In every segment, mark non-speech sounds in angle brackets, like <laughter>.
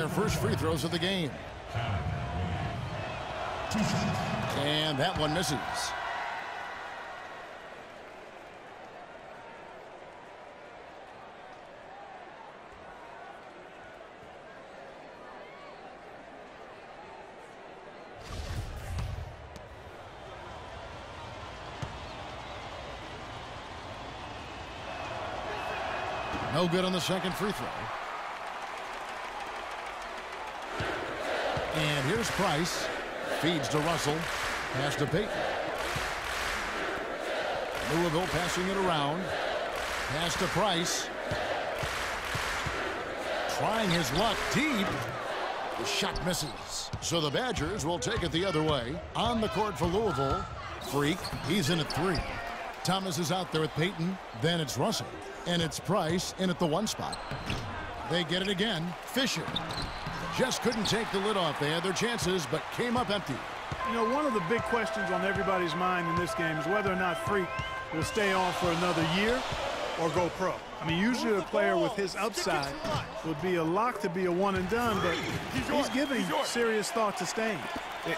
Their first free throws of the game. And that one misses. No good on the second free throw. And here's Price. Feeds to Russell. Pass to Payton. Louisville passing it around. Pass to Price. Trying his luck deep. The shot misses. So the Badgers will take it the other way. On the court for Louisville. Freak. He's in at three. Thomas is out there with Payton. Then it's Russell. And it's Price in at the one spot. They get it again. Fisher. Just couldn't take the lid off. They had their chances, but came up empty. You know, one of the big questions on everybody's mind in this game is whether or not Freak will stay on for another year or go pro. I mean, usually a player with his upside would be a lock to be a one and done, but he's giving serious thought to staying.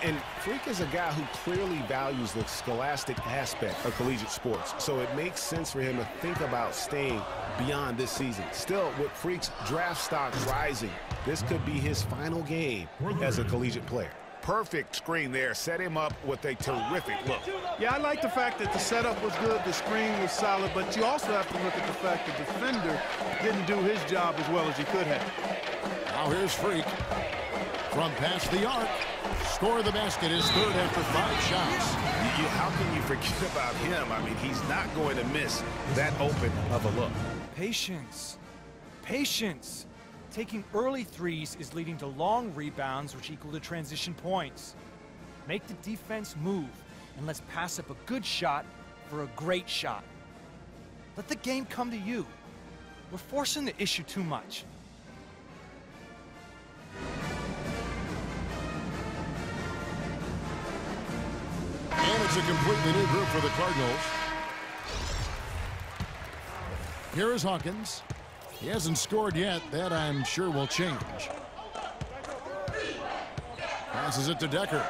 And Freak is a guy who clearly values the scholastic aspect of collegiate sports. So it makes sense for him to think about staying beyond this season. Still, with Freak's draft stock rising, this could be his final game as a collegiate player. Perfect screen there. Set him up with a terrific look. Yeah, I like the fact that the setup was good, the screen was solid, but you also have to look at the fact the defender didn't do his job as well as he could have. Now here's Freak. From past the arc. Score the basket is third after five shots. You, how can you forget <laughs> about him? I mean, he's not going to miss that open of a look. Patience. Patience. Taking early threes is leading to long rebounds, which equal to transition points. Make the defense move, and let's pass up a good shot for a great shot. Let the game come to you. We're forcing the issue too much. And it's a completely new group for the Cardinals. Here is Hawkins. He hasn't scored yet. That, I'm sure, will change. Passes it to Dekker.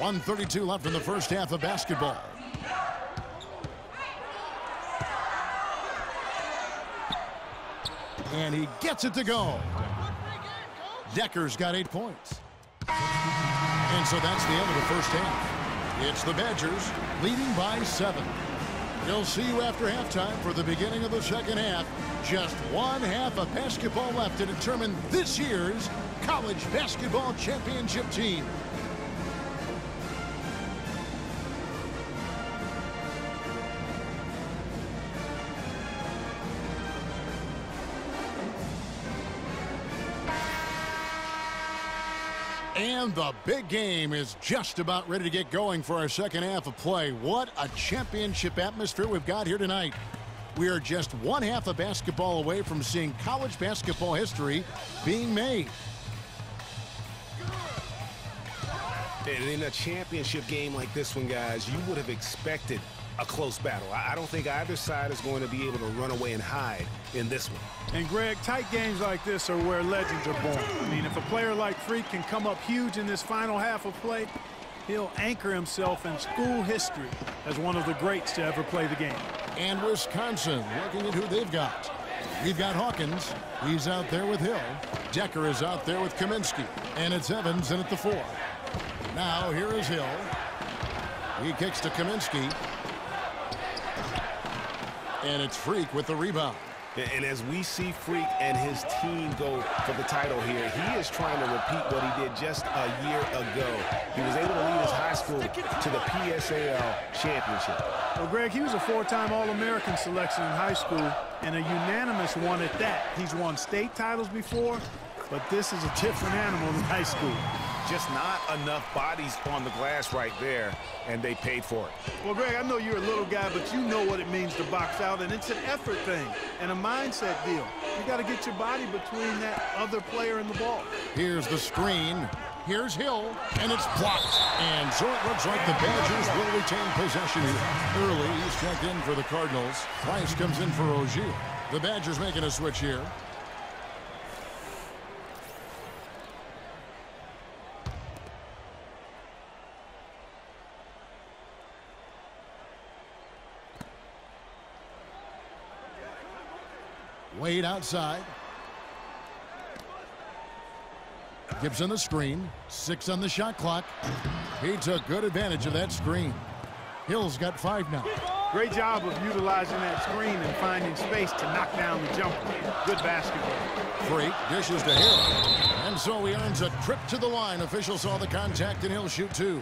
132 left in the first half of basketball. And he gets it to go. Dekker's got eight points. And so that's the end of the first half. It's the Badgers leading by seven. We'll see you after halftime for the beginning of the second half. Just one half of basketball left to determine this year's college basketball championship team. And the big game is just about ready to get going for our second half of play. What a championship atmosphere we've got here tonight. We are just one half of basketball away from seeing college basketball history being made. And in a championship game like this one, guys, you would have expected a close battle. I don't think either side is going to be able to run away and hide in this one. And Greg, tight games like this are where legends are born. I mean, if a player like Freak can come up huge in this final half of play, he'll anchor himself in school history as one of the greats to ever play the game. And Wisconsin looking at who they've got. We've got Hawkins. He's out there with Hill. Dekker is out there with Kaminsky. And it's Evans in at the four. Now here is Hill. He kicks to Kaminsky. And it's Freak with the rebound. And as we see Freak and his team go for the title here, he is trying to repeat what he did just a year ago. He was able to lead his high school to the PSAL championship. Well, Greg, he was a four-time All-American selection in high school and a unanimous one at that. He's won state titles before, but this is a different animal in high school. Just not enough bodies on the glass right there, and they paid for it. Well, Greg, I know you're a little guy, but you know what it means to box out, and it's an effort thing and a mindset deal. You got to get your body between that other player and the ball. Here's the screen. Here's Hill, and it's blocked. And so it looks like the Badgers will retain possession here. Early, he's checked in for the Cardinals. Price comes in for Ogier. The Badgers making a switch here. Wade outside. Gibson the screen. Six on the shot clock. He took good advantage of that screen. Hill's got five now. Great job of utilizing that screen and finding space to knock down the jumper. Good basketball. Freak dishes to Hill. And so he earns a trip to the line. Official saw the contact and he'll shoot two.